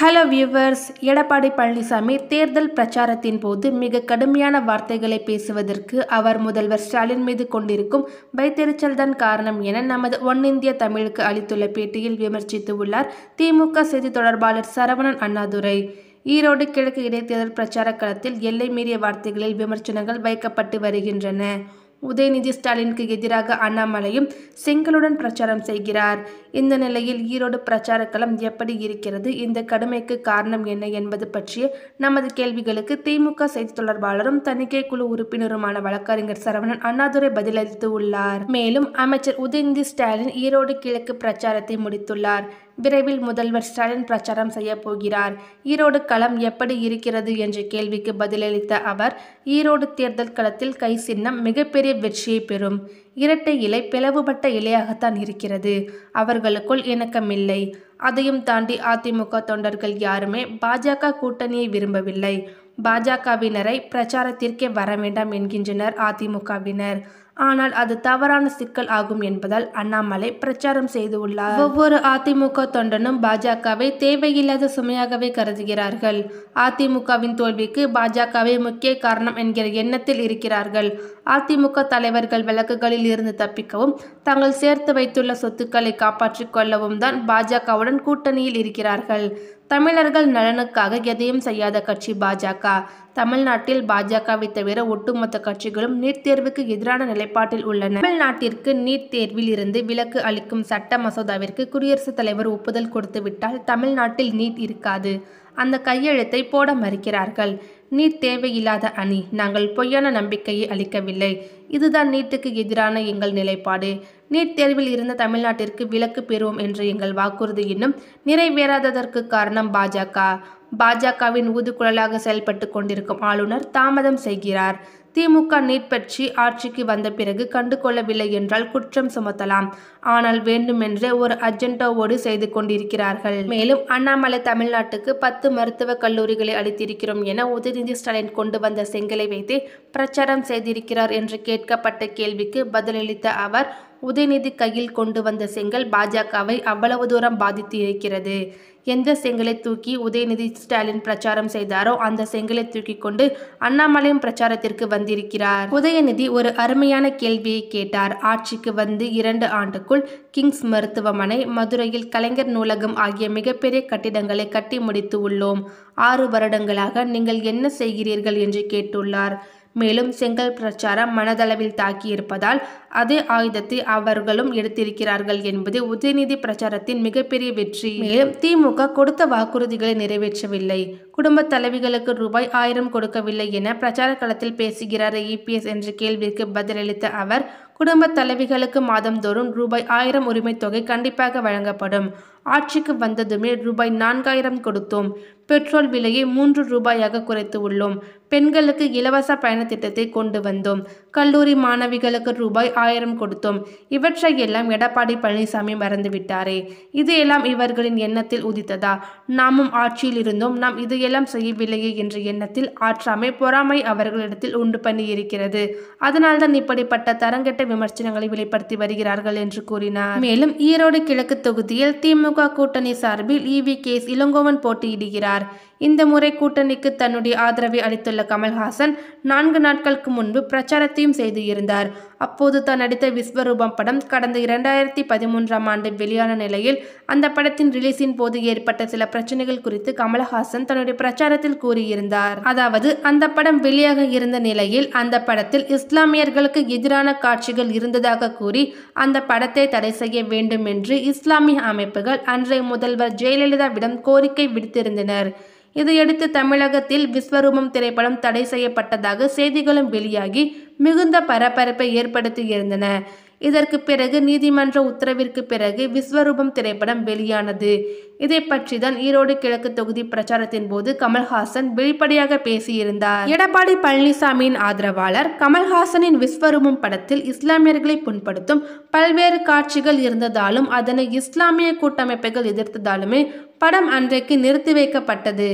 Hello viewers Edappadi Palaniswami தேர்தல் பிரச்சாரத்தின் போது மிக கடுமையான வார்த்தைகளை பேசுவதற்கு அவர் முதல்வர் ஸ்டாலின் மீது கொண்டிருக்கும் வைத்தெரிச்சல்தான் காரணம் என நமது ஒன் இந்திய தமிழுக்கு அளித்துள்ள பேட்டியில் விமர்சித்து உள்ளார் திமுக செய்தி தொடர்பாளர் சரவணன் அண்ணாதுரை. ஈரோடு கிழக்கு இடைத்தேர்தல் பிரச்சார களத்தில் எல்லை மீறிய வார்த்தைகளில் விமர்சனங்கள் வைக்கப்பட்டு வருகின்றன. உதயநிதி ஸ்டாலினுக்கு எதிராக அண்ணாமலையும் செங்கலுடன் பிரச்சாரம் செய்கிறார். இந்த நிலையில் ஈரோடு பிரச்சார களம் எப்படி இருக்கிறது? இந்த கடுமைக்கு காரணம் என்ன என்பது பற்றிய நமது கேள்விகளுக்கு திமுக செய்தி தொடர்பாளரும் தணிக்கை குழு உறுப்பினருமான வழக்கறிஞர் சரவணன் அண்ணாதுரை பதிலளித்து உள்ளார் மேலும் அமைச்சர் உதயநிதி ஸ்டாலின் ஈரோடு கிழக்கு பிரச்சாரத்தை முடித்துள்ளார். விரைவில் முதல்வர் ஸ்டாலின் பிரச்சாரம் செய்ய போகிறார். ஈரோடு களம் எப்படி இருக்கிறது என்ற கேள்விக்கு பதிலளித்த அவர் ஈரோடு தேர்தல் களத்தில் கை சின்னம் மிகப்பெரிய வெற்றியை பெறும். இரட்டை இலை பிளவுபட்ட இலையாகத்தான் இருக்கிறது. அவர்களுக்குள் இணக்கமில்லை. அதையும் தாண்டி அதிமுக தொண்டர்கள் யாருமே பாஜக கூட்டணியை விரும்பவில்லை. பாஜகவினரை பிரச்சாரத்திற்கே வர வேண்டாம் என்கின்றனர் அதிமுகவினர். ஆனால் அது தவறான சிக்கல் ஆகும் என்பதால் அண்ணாமலை பிரச்சாரம் செய்துள்ளார் ஒவ்வொரு அதிமுக தொண்டனும் பாஜகவை தேவையில்லாத சுமையாகவே கருதுகிறார்கள். அதிமுகவின் தோல்விக்கு பாஜகவே முக்கிய காரணம் என்கிற எண்ணத்தில் இருக்கிறார்கள். அதிமுக தலைவர்கள் விளக்குகளில் இருந்து தப்பிக்கவும் தாங்கள் சேர்த்து வைத்துள்ள சொத்துக்களை காப்பாற்றிக் கொள்ளவும் தான் பாஜகவுடன் கூட்டணியில் இருக்கிறார்கள். தமிழர்கள் நலனுக்காக எதையும் செய்யாத கட்சி பாஜக. தமிழ்நாட்டில் பாஜகவை தவிர ஒட்டுமொத்த கட்சிகளும் நீட் தேர்வுக்கு எதிரான நிலைப்பாட்டில் உள்ளன. தமிழ்நாட்டிற்கு நீட் தேர்வில் இருந்து விலக்கு அளிக்கும் சட்ட மசோதாவிற்கு குடியரசுத் தலைவர் ஒப்புதல் கொடுத்துவிட்டால் தமிழ்நாட்டில் நீட் இருக்காது. அந்த கையெழுத்தை போட மறுக்கிறார்கள். நீட் தேவையில்லாத அணி. நாங்கள் பொய்யான நம்பிக்கையை அளிக்கவில்லை. இதுதான் நீட்டுக்கு எதிரான எங்கள் நிலைப்பாடு. நீட் தேர்வில் இருந்த தமிழ்நாட்டிற்கு விலக்கு பெறுவோம் என்ற எங்கள் வாக்குறுதி இன்னும் நிறைவேறாததற்கு காரணம் பாஜக. பாஜகவின் ஊதுகுழலாக செயல்பட்டு கொண்டிருக்கும் ஆளுநர் தாமதம் செய்கிறார். திமுக நீட் பற்றி ஆட்சிக்கு வந்த பிறகு கண்டு கொள்ளவில்லை என்றால் குற்றம் சுமத்தலாம். ஆனால் வேண்டுமென்றே ஒரு அஜெண்டாவோடு செய்து கொண்டிருக்கிறார்கள். மேலும் அண்ணாமலை தமிழ்நாட்டுக்கு பத்து மருத்துவக் கல்லூரிகளை அளித்திருக்கிறோம் என உதயநிதி ஸ்டாலின் கொண்டு வந்த செங்கலை வைத்து பிரச்சாரம் செய்திருக்கிறார் என்று கேட்கப்பட்ட கேள்விக்கு பதிலளித்த அவர் உதயநிதி கையில் கொண்டு வந்த செங்கல் பாஜகவை அவ்வளவு தூரம் பாதித்து இருக்கிறது எந்த செங்கலை தூக்கி உதயநிதி ஸ்டாலின் பிரச்சாரம் செய்தாரோ அந்த செங்கலை தூக்கி கொண்டு அண்ணாமலையும் பிரச்சாரத்திற்கு வந்திருக்கிறார். உதயநிதி ஒரு அருமையான கேள்வியை கேட்டார். ஆட்சிக்கு வந்து இரண்டு ஆண்டுக்குள் கிங்ஸ் மருத்துவமனை மதுரையில் கலைஞர் நூலகம் ஆகிய மிகப்பெரிய கட்டிடங்களை கட்டி முடித்து உள்ளோம். ஆறு வருடங்களாக நீங்கள் என்ன செய்கிறீர்கள் என்று கேட்டுள்ளார். மேலும் செங்கல் பிரச்சாரம் மனதளவில் தாக்கியிருப்பதால் அதே ஆயுதத்தை அவர்களும் எடுத்திருக்கிறார்கள் என்பது உதயநிதி பிரச்சாரத்தின் மிகப்பெரிய வெற்றி. மேலும் திமுக கொடுத்த வாக்குறுதிகளை நிறைவேற்றவில்லை. குடும்ப தலைவிகளுக்கு ரூபாய் ஆயிரம் கொடுக்கவில்லை என பிரச்சார களத்தில் பேசுகிறார் இபிஎஸ் என்ற கேள்விக்கு பதிலளித்த அவர் குடும்ப தலைவிகளுக்கு மாதந்தோறும் ரூபாய் ஆயிரம் உரிமை தொகை கண்டிப்பாக வழங்கப்படும். ஆட்சிக்கு வந்ததுமே ரூபாய் நான்காயிரம் கொடுத்தோம். பெட்ரோல் விலையை மூன்று ரூபாயாக குறைத்து உள்ளோம். பெண்களுக்கு இலவச பயண திட்டத்தை கொண்டு வந்தோம். கல்லூரி மாணவிகளுக்கு ரூபாய் ஆயிரம் கொடுத்தோம். இவற்றை எல்லாம் எடப்பாடி பழனிசாமி மறந்துவிட்டாரே இது எல்லாம் இவர்களின் எண்ணத்தில் உதித்ததா? நாமும் ஆட்சியில் இருந்தோம். நாம் இதையெல்லாம் செய்யவில்லையே என்ற எண்ணத்தில் ஆற்றாமை பொறாமை அவர்களிடத்தில் உண்டு பண்ணி இருக்கிறது. அதனால்தான் இப்படிப்பட்ட தரங்கெட்ட விமர்சனங்களை வெளிப்படுத்தி வருகிறார்கள் என்று கூறினார். மேலும் ஈரோடு கிழக்கு தொகுதியில் திமுக கூட்டணி சார்பில் இவி கேஸ் இளங்கோவன் போட்டியிடுகிறார். இந்த முறை கூட்டணிக்கு தன்னுடைய ஆதரவை அளித்துள்ள கமல்ஹாசன் நான்கு நாட்களுக்கு முன்பு பிரச்சாரத்தையும் செய்து இருந்தார். அப்போது தான் நடித்த விஸ்வரூபம் படம் கடந்த இரண்டாயிரத்தி பதிமூன்றாம் ஆண்டு வெளியான நிலையில் அந்த படத்தின் ரிலீஸின் போது ஏற்பட்ட சில பிரச்சனைகள் குறித்து கமல்ஹாசன் தன்னுடைய பிரச்சாரத்தில் கூறியிருந்தார். அதாவது அந்த படம் வெளியாக இருந்த நிலையில் அந்த படத்தில் இஸ்லாமியர்களுக்கு எதிரான காட்சிகள் இருந்ததாக கூறி அந்த படத்தை தடை செய்ய வேண்டும் என்று இஸ்லாமிய அமைப்புகள் அன்றைய முதல்வர் ஜெயலலிதாவிடம் கோரிக்கை விடுத்திருந்தனர். இதையடுத்து தமிழகத்தில் விஸ்வரூபம் திரைப்படம் தடை செய்யப்பட்டதாக செய்திகளும் வெளியாகி மிகுந்த பரபரப்பை ஏற்படுத்தியிருந்தன. இதற்கு பிறகு நீதிமன்ற உத்தரவிற்கு பிறகு விஸ்வரூபம் திரைப்படம் வெளியானது. இதை பற்றி தான் ஈரோடு கிழக்கு தொகுதி பிரச்சாரத்தின் போது கமல்ஹாசன் வெளிப்படையாக பேசியிருந்தார். எடப்பாடி பழனிசாமியின் ஆதரவாளர் கமல்ஹாசனின் விஸ்வரூபம் படத்தில் இஸ்லாமியர்களை புண்படுத்தும் பல்வேறு காட்சிகள் இருந்ததாலும் அதனை இஸ்லாமிய கூட்டமைப்புகள் எதிர்த்ததாலுமே படம் அன்றைக்கு நிறுத்தி வைக்கப்பட்டது.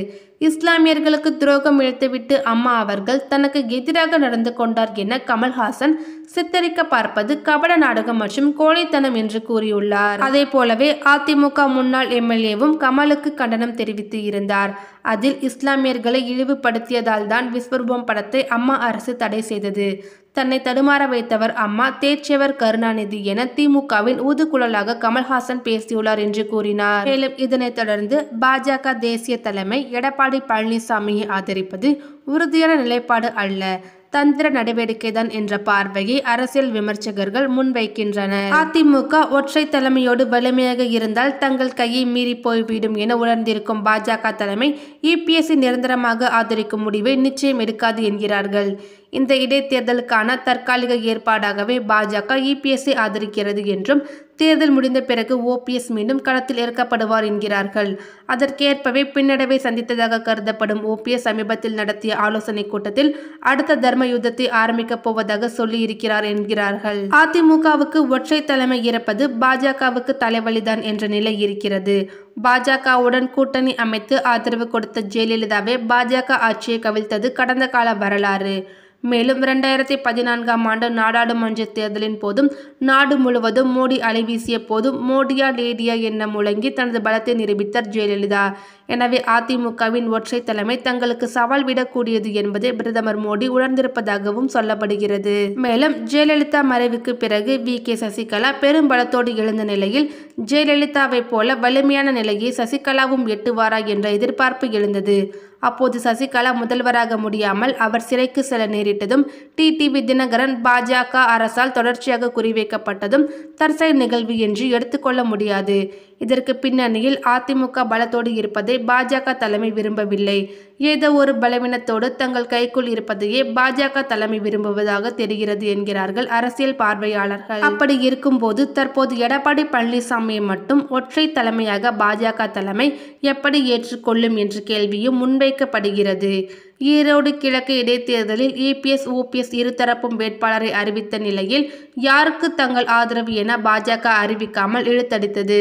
இஸ்லாமியர்களுக்கு துரோகம் இழுத்துவிட்டு அம்மா அவர்கள் தனக்கு எதிராக நடந்து கொண்டார் என கமல்ஹாசன் சித்தரிக்க பார்ப்பது கபட நாடகம் மற்றும் கோழைத்தனம் என்று கூறியுள்ளார். அதே போலவே அதிமுக முன்னாள் எம்எல்ஏவும் கமலுக்கு கண்டனம் தெரிவித்து இருந்தார். அதில் இஸ்லாமியர்களை இழிவுபடுத்தியதால் தான் விஸ்வரூபம் படத்தை அம்மா அரசு தடை செய்தது. தன்னை தடுமாற வைத்தவர் அம்மா தேர்ச்சியவர் கருணாநிதி என திமுகவின் ஊதுகுழலாக கமல்ஹாசன் பேசியுள்ளார் என்று கூறினார். மேலும் இதனைத் தொடர்ந்து பாஜக தேசிய தலைமை எடப்பாடி பழனிசாமியை ஆதரிப்பது உறுதியான நிலைப்பாடு அல்ல. தந்திர நடவடிக்கைதான் என்ற பார்வையை அரசியல் விமர்சகர்கள் முன்வைக்கின்றனர். அதிமுக ஒற்றை தலைமையோடு வலிமையாக இருந்தால் தங்கள் கையை மீறி போய்விடும் என உணர்ந்திருக்கும் பாஜக தலைமை இபிஎஸ்சி நிரந்தரமாக ஆதரிக்கும் முடிவை நிச்சயம் எடுக்காது என்கிறார்கள். இந்த இடைத்தேர்தலுக்கான தற்காலிக ஏற்பாடாகவே பாஜக இபிஎஸ்சி ஆதரிக்கிறது என்றும் தேர்தல் முடிந்த பிறகு ஓபிஎஸ் மீண்டும் களத்தில் இறக்கப்படுவார் என்கிறார்கள். அதற்கேற்பவே பின்னடைவை சந்தித்ததாக கருதப்படும் ஓபிஎஸ் சமீபத்தில் நடத்திய ஆலோசனை கூட்டத்தில் அடுத்த தர்ம யுத்தத்தை ஆரம்பிக்கப் போவதாக சொல்லி இருக்கிறார் என்கிறார்கள். அதிமுகவுக்கு ஒற்றை தலைமை இருப்பது பாஜகவுக்கு தலைவலிதான் என்ற நிலை இருக்கிறது. பாஜகவுடன் கூட்டணி அமைத்து ஆதரவு கொடுத்த ஜெயலலிதாவே பாஜக ஆட்சியை கவிழ்த்தது கடந்த கால வரலாறு. மேலும் இரண்டாயிரத்தி பதினான்காம் ஆண்டு நாடாளுமன்ற தேர்தலின் போதும் நாடு முழுவதும் மோடி அலைவீசிய போதும் மோடியா லேடியா என்ன முழங்கி தனது பலத்தை நிரூபித்தார் ஜெயலலிதா. எனவே அதிமுகவின் ஒற்றை தலைமை தங்களுக்கு சவால் விடக்கூடியது என்பதை பிரதமர் மோடி உணர்ந்திருப்பதாகவும் சொல்லப்படுகிறது. மேலும் ஜெயலலிதா மறைவுக்கு பிறகு வி. கே. சசிகலா பெரும் பலத்தோடு எழுந்த நிலையில் ஜெயலலிதாவை போல வலிமையான நிலையை சசிகலாவும் எட்டுவாரா என்ற எதிர்பார்ப்பு எழுந்தது. அப்போது சசிகலா முதல்வராக முடியாமல் அவர் சிறைக்கு செல்ல நேரிட்டதும் டிடிவி தினகரன் பாஜக அரசால் தொடர்ச்சியாக குறிவைக்கப்பட்டதும் தற்செயல் நிகழ்வு என்று எடுத்துக்கொள்ள முடியாது. இதற்கு பின்னணியில் அதிமுக பலத்தோடு இருப்பதை பாஜக தலைமை விரும்பவில்லை. ஏதோ ஒரு பலவீனத்தோடு தங்கள் கைக்குள் இருப்பதையே பாஜக தலைமை விரும்புவதாக தெரிகிறது என்கிறார்கள் அரசியல் பார்வையாளர்கள். அப்படி இருக்கும்போது தற்போது எடப்பாடி பழனிசாமியை மட்டும் ஒற்றை தலைமையாக பாஜக தலைமை எப்படி ஏற்றுக்கொள்ளும் என்ற கேள்வியும் முன்வைக்கப்படுகிறது. ஈரோடு கிழக்கு இடைத்தேர்தலில் இபிஎஸ் ஓபிஎஸ் இருதரப்பும் வேட்பாளரை அறிவித்த நிலையில் யாருக்கு தங்கள் ஆதரவு என பாஜக அறிவிக்காமல் இழுத்தடித்தது?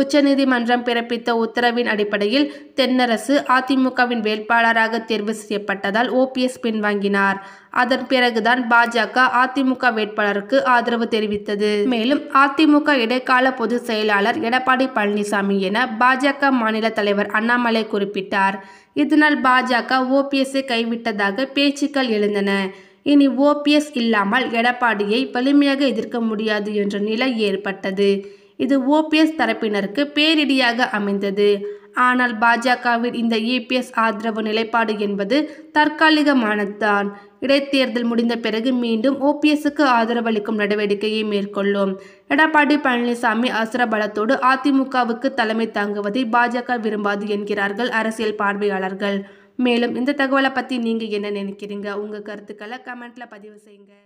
உச்சநீதிமன்றம் பிறப்பித்த உத்தரவின் அடிப்படையில் தென்னரசு அதிமுகவின் வேட்பாளர் வேட்பாளராக தேர்வு செய்யப்பட்டதால் ஓபிஎஸ் பின்வாங்கினார் அதன் பிறகுதான் பாஜக அதிமுக வேட்பாளருக்கு ஆதரவு தெரிவித்தது. மேலும் அதிமுக இடைக்கால பொதுச் செயலாளர் எடப்பாடி பழனிசாமி என பாஜக மாநில தலைவர் அண்ணாமலை குறிப்பிட்டார். இதனால் பாஜக ஓபிஎஸ்ஐ கைவிட்டதாக பேச்சுக்கள் எழுந்தன. இனி ஓபிஎஸ் இல்லாமல் எடப்பாடியை வலிமையாக எதிர்க்க முடியாது என்ற நிலை ஏற்பட்டது. இது ஓபிஎஸ் தரப்பினருக்கு பேரிடியாக அமைந்தது. ஆனால் பாஜகவின் இந்த இபிஎஸ் ஆதரவு நிலைப்பாடு என்பது தற்காலிகமானதுதான். இடைத்தேர்தல் முடிந்த பிறகு மீண்டும் ஓபிஎஸ்க்கு ஆதரவளிக்கும் நடவடிக்கையை மேற்கொள்ளும். எடப்பாடி பழனிசாமி அசுர பலத்தோடு அதிமுகவுக்கு தலைமை தாங்குவதை பாஜக விரும்பாது என்கிறார்கள் அரசியல் பார்வையாளர்கள். மேலும் இந்த தகவலை பற்றி நீங்கள் என்ன நினைக்கிறீங்க? உங்கள் கருத்துக்களை கமெண்ட்டில் பதிவு செய்யுங்க.